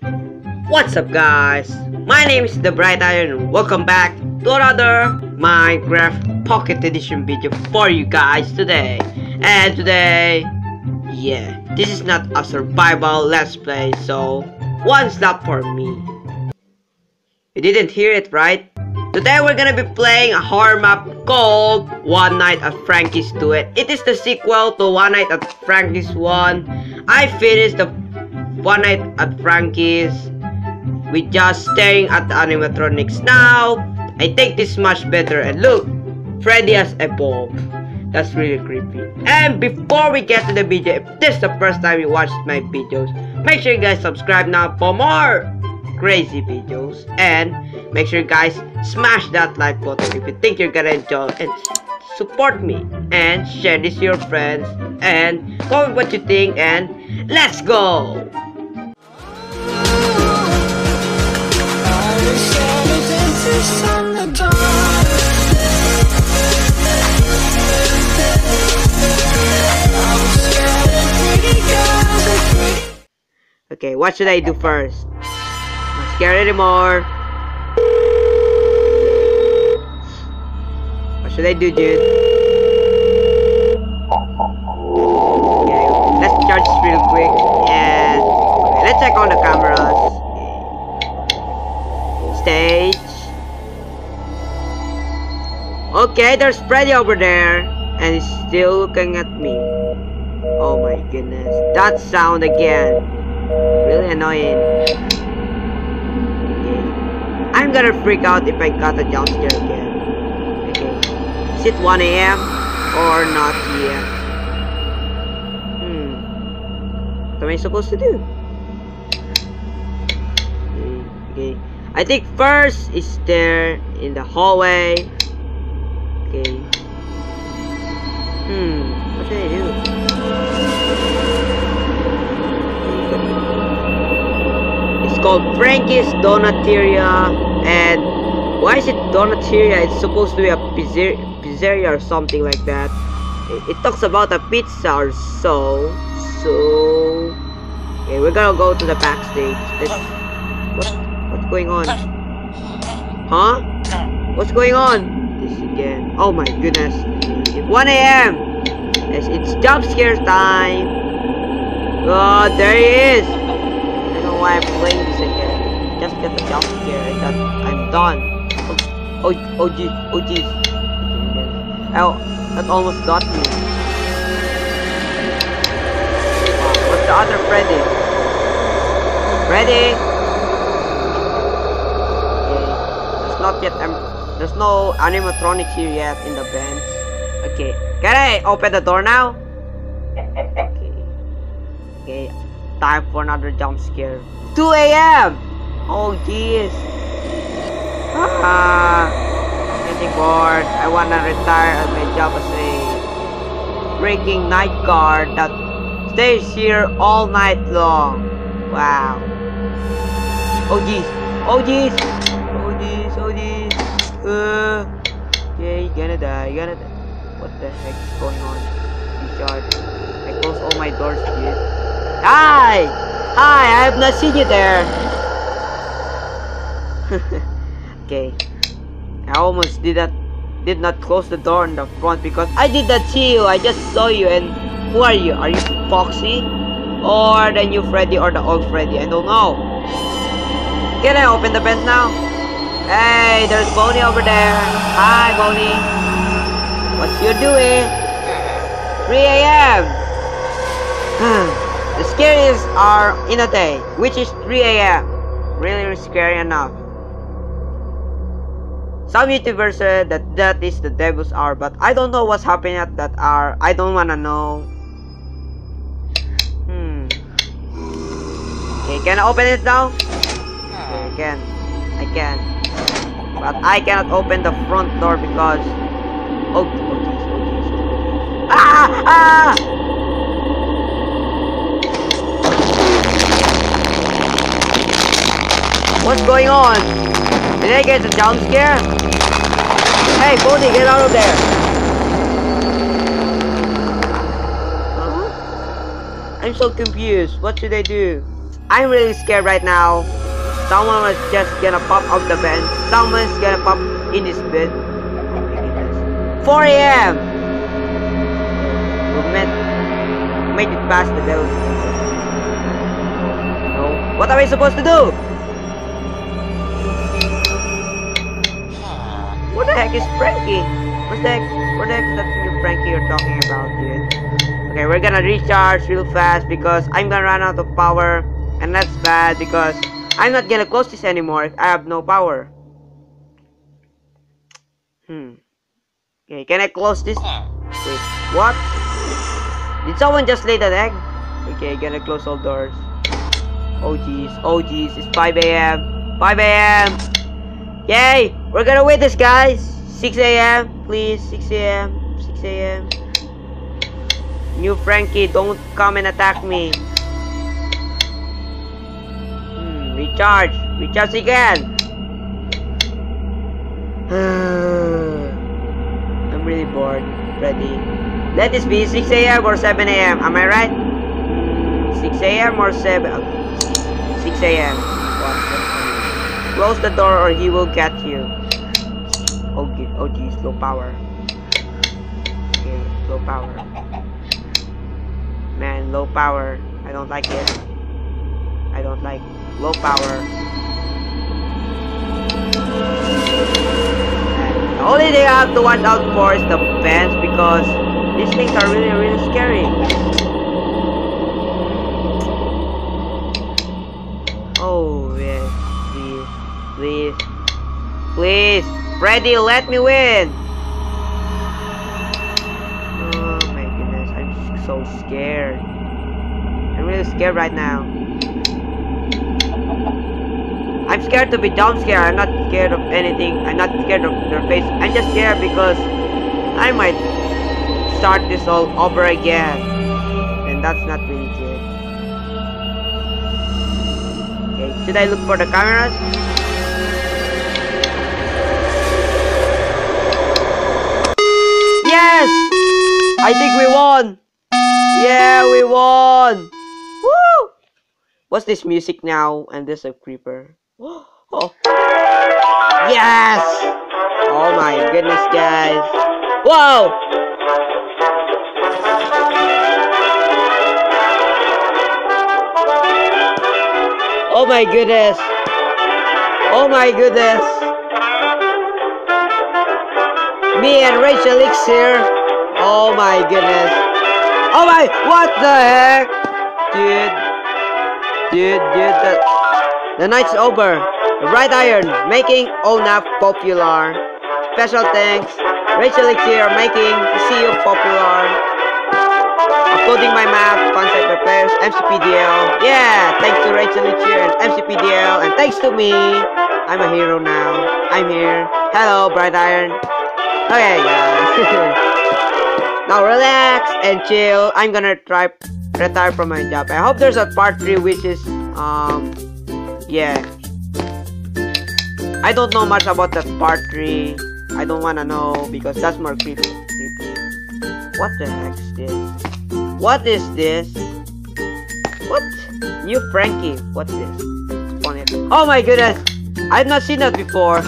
What's up guys? My name is The Bright Iron. Welcome back to another Minecraft Pocket Edition video for you guys today. And today, yeah, this is not a survival let's play, so one stop for me. You didn't hear it right? Today we're gonna be playing a horror map called One Night at Frankie's Duet. It is the sequel to One Night at Frankie's 1. I finished the One Night at Frankie's. With just staring at the animatronics. Now, I think this much better. And look, Freddy has evolved. That's really creepy. And before we get to the video, if this is the first time you watch my videos, make sure you guys subscribe now for more crazy videos. And make sure you guys smash that like button if you think you're gonna enjoy and support me. And share this to your friends. And comment what you think. And let's go Okay, what should I do first? Not scared anymore. What should I do, dude? Okay, let's charge real quick and okay, let's check on the cameras. Stage. Okay, there's Freddy over there and he's still looking at me. Oh my goodness, that sound again. Really annoying. Okay. I'm gonna freak out if I got a jump scare again. Okay. Is it 1 a.m. or not yet? Hmm. What am I supposed to do? I think first is there in the hallway. Okay. Hmm. What should I do? It's called Frankie's Donuteria and why is it Donuteria? It's supposed to be a pizzer pizzeria or something like that. It, it, talks about a pizza or so. So okay, we're gonna go to the backstage. Let's, what going on? Huh? What's going on? This again. Oh my goodness. It's 1 a.m. Yes, it's jump scare time. Oh, there he is I don't know why I'm playing this again. Just get the jump scare and that I'm done. Oh, oh, oh jeez, oh. Oh, that almost got me. What's the other Freddy? Freddy! Okay, there's not yet, um, there's no animatronics here yet in the bench. Okay, can I open the door now? Okay. Okay, time for another jump scare. 2 a.m. Oh jeez. Ah, getting bored. I wanna retire at my job as a breaking night guard that stays here all night long. Wow. Oh. Oh jeez. Oh jeez. Uh, yeah, gonna die. You gonna die. What the heck is going on? Recharge. I closed all my doors, dude. Hi! Hi, I have not seen you there. okay. I almost did that did not close the door in the front because I did not see you. I just saw you and who are you? Are you Foxy? Or the new Freddy or the old Freddy? I don't know. Can I open the vent now? Hey, there's Bonnie over there. Hi, Bonnie. What you doing? 3 a.m. The scariest are in a day, which is 3 a.m. Really scary enough. Some YouTubers said that that is the devil's hour, but I don't know what's happening at that hour. I don't wanna know. Hmm. Okay, can I open it now? Okay, I can. I can. But I cannot open the front door because... Oh, oh, geez, oh, geez. Ah! Ah! What's going on? Did I get a jump scare? Hey, Bonnie, get out of there! Uh -huh. I'm so confused. What should I do? I'm really scared right now. Someone was just gonna pop out the bed. Someone's gonna pop in his bed. 4 a.m. We met, made it past the bell. No. What are we supposed to do? What the heck is Frankie? What the heck? What the heck that new Frankie you're talking about, dude? Okay, we're gonna recharge real fast because I'm gonna run out of power. And that's bad because I'm not gonna close this anymore if I have no power. Hmm. Okay, can I close this? Wait, what? Did someone just lay that egg? Okay, gonna close all doors. Oh jeez, oh jeez, it's 5 a.m. 5 a.m. Yay! We're gonna wait this guys. 6 a.m. Please, 6 a.m. 6 a.m. New Frankie, don't come and attack me. Recharge. Recharge again. I'm really bored. Ready. Let this be 6 a.m. or 7 a.m. Am I right? Hmm, 6 a.m. or 7? Okay. 6 a.m. Close the door or he will get you. Oh, oh geez, low power. Okay, low power. Man, low power. I don't like it. I don't like low power. The only thing I have to watch out for is the fence because these things are really, really scary. Oh, yes, please, please, please, Freddy, let me win. Oh my goodness, I'm so scared. I'm really scared right now. I'm scared to be jump scared. I'm not scared of anything. I'm not scared of their face. I'm just scared because I might start this all over again. And that's not really good. Okay, should I look for the cameras? Yes! I think we won! Yeah, we won! Woo! What's this music now? And there's a creeper. Oh. Yes! Oh my goodness, guys. Whoa! Oh my goodness. Oh my goodness. Me and Rachel here. Oh my goodness. Oh my, what the heck? Dude. Dude, dude, the, the night's over. Bright Iron, making ONAF popular. Special thanks, Rachel here, making CU popular. Uploading my map, concept players, MCPEDL. Yeah, thanks to Rachel here and MCPEDL, and thanks to me. I'm a hero now. I'm here. Hello, Bright Iron. Okay, guys. now relax and chill. I'm gonna try retire from my job. I hope there's a part 3 which is, um, yeah. I don't know much about that part 3. I don't wanna know because that's more creepy. creepy. What the heck is this? What is this? What? New Frankie. What's this? Oh my goodness! I've not seen that before.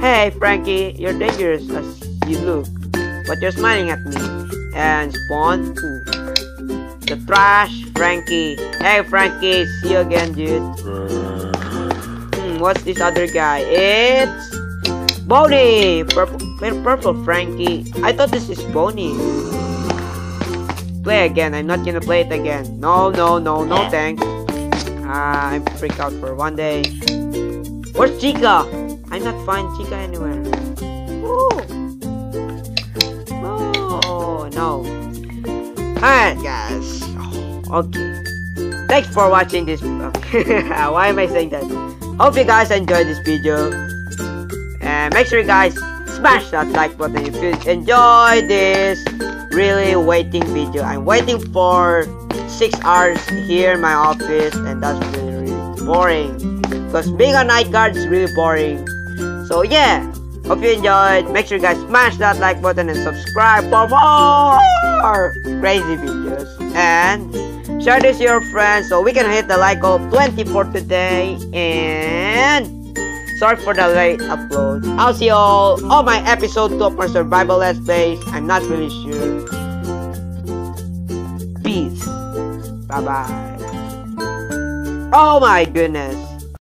Hey Frankie, you're dangerous as you look. But you're smiling at me. And spawn. Ooh. The trash Frankie. Hey Frankie, see you again dude. Hmm, what's this other guy? It's Bonnie! Purple, purple Frankie. I thought this is Bonnie play again. I'm not gonna play it again. No, no, no, no thanks. Ah, I'm freaked out for one day. Where's Chica? I'm not finding Chica anywhere. Ooh. Oh, no. Alright, guys. Okay. Thanks for watching this. Why am I saying that? Hope you guys enjoyed this video. And make sure you guys smash that like button if you enjoy this really waiting video. I'm waiting for 6 hours here in my office and that's really, really boring. Because being a night guard is really boring. So yeah, Hope you enjoyed. Make sure you guys smash that like button and subscribe for more crazy videos. And share this to your friends so we can hit the like goal 20 for today. And sorry for the late upload. I'll see all on my episode 2 of my survival let's plays. I'm not really sure. Peace. Bye bye. Oh my goodness.